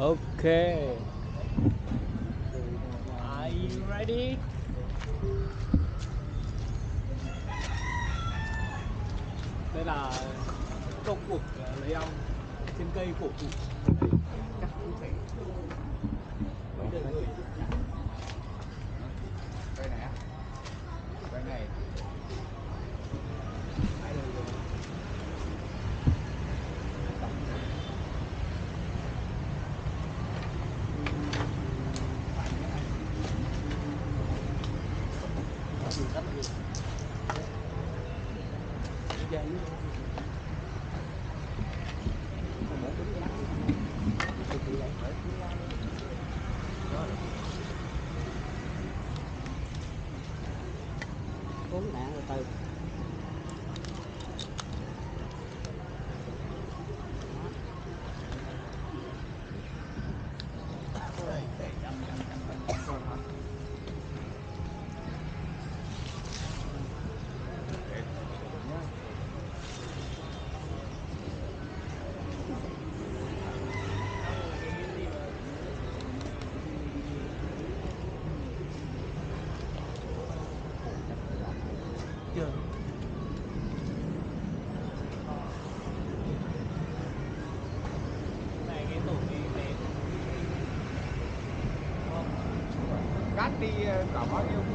Okay. Are you ready? Đây là công cuộc ờ, lấy ong trên cây cổ thụ. Chắc cũng phải Đây cây này á cây này uống nạn từ từ Chưa. Này cái tổ cái bé cát đi cả bao nhiêu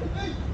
Hey!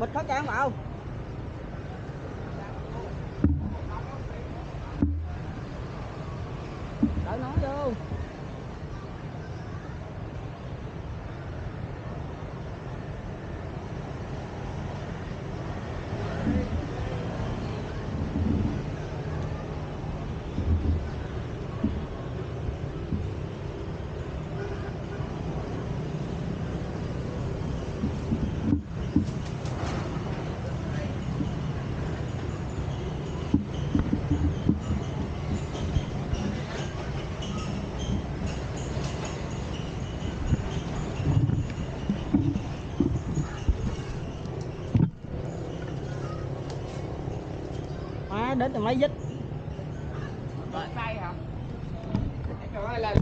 bịch có cho vào. Đến từ mấy dít tay hả? Trời ơi là